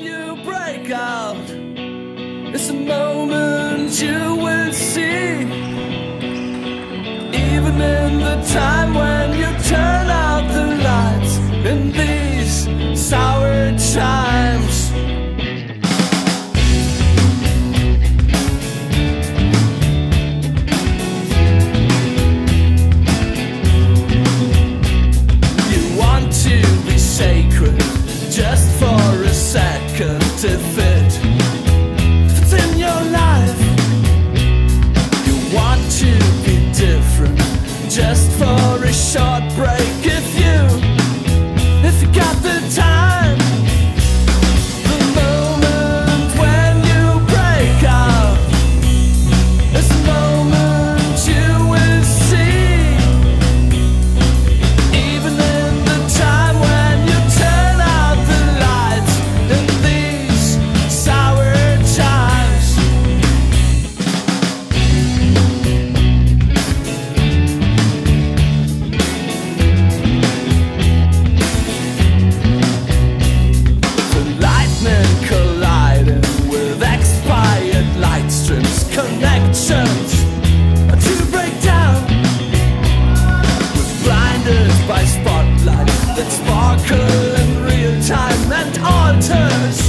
you break out. It's a moment you will see. Even in the time when you turn out the lights in these sour times. You myself to break down. With blinded by spotlights that sparkle in real time and alters.